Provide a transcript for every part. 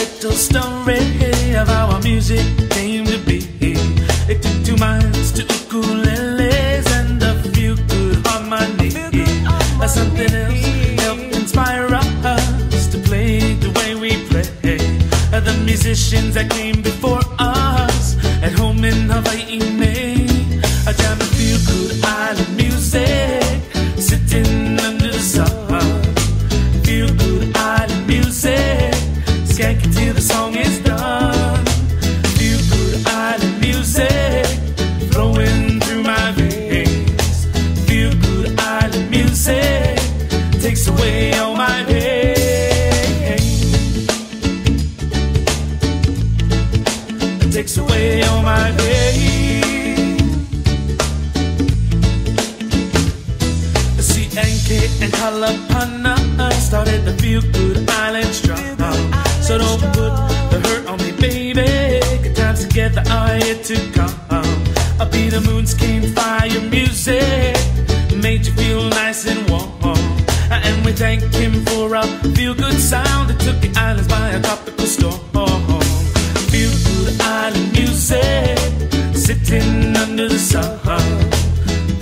little story of how our music came to be. It took two minds, two ukuleles, and a few good harmonies. Something else helped inspire us to play the way we play. The musicians that came before us. Skanking till the song is done. Feel good island music, flowing through my veins. Feel good island music, takes away all my pain. Takes away all my pain. C&K and Kalapana started the feel good island strong. So don't put the hurt on me, baby. Good times together are yet to come. I'll be the moon's cane fire music. Made you feel nice and warm. And we thank him for a feel good sound that took the islands by a tropical storm. Feel good island music, sitting under the sun.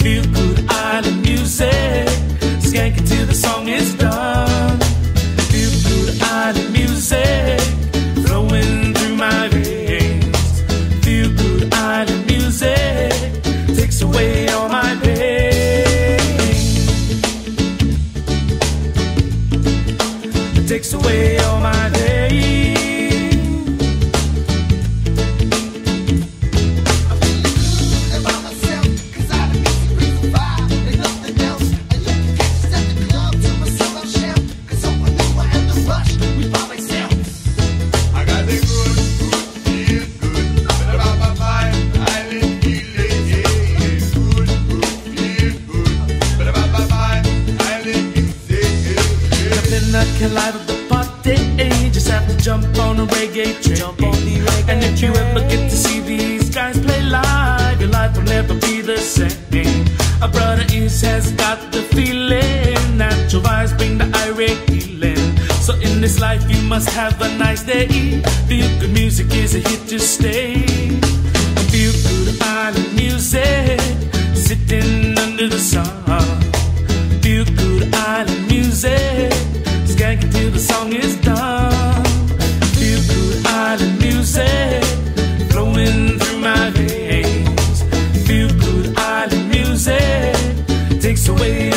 Feel good island music, skanking till the song is Takes away all my pain. Can light up the party. Just have to jump on a reggae train. Jump on the reggae and if you ever get to see these guys play live, your life will never be the same. A brother East has got the feeling. Natural vibes bring the irate healing. So in this life you must have a nice day. Feel good music is a hit to stay. Feel good island music, sitting under the sun. Away